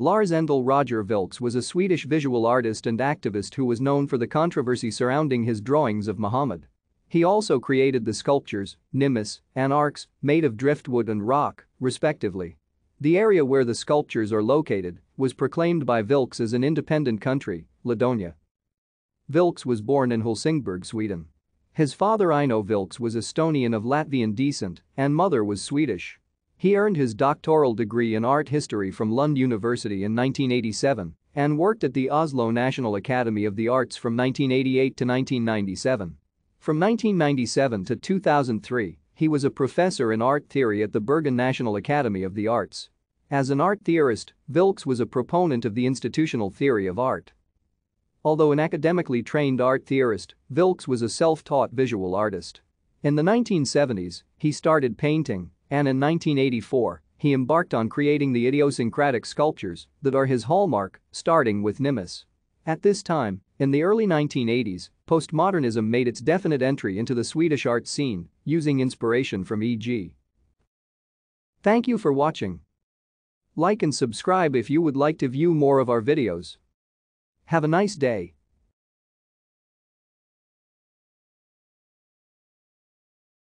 Lars Endel Roger Vilks was a Swedish visual artist and activist who was known for the controversy surrounding his drawings of Muhammad. He also created the sculptures, Nimis, and Arx, made of driftwood and rock, respectively. The area where the sculptures are located was proclaimed by Vilks as an independent country, Ladonia. Vilks was born in Helsingborg, Sweden. His father Eino Vilks was Estonian of Latvian descent and mother was Swedish. He earned his doctoral degree in art history from Lund University in 1987 and worked at the Oslo National Academy of the Arts from 1988 to 1997. From 1997 to 2003, he was a professor in art theory at the Bergen National Academy of the Arts. As an art theorist, Vilks was a proponent of the institutional theory of art. Although an academically trained art theorist, Vilks was a self-taught visual artist. In the 1970s, he started painting and in 1984, he embarked on creating the idiosyncratic sculptures that are his hallmark, starting with Nimis. At this time, in the early 1980s, postmodernism made its definite entry into the Swedish art scene, using inspiration from E.g. Thank you for watching. Like and subscribe if you would like to view more of our videos. Have a nice day.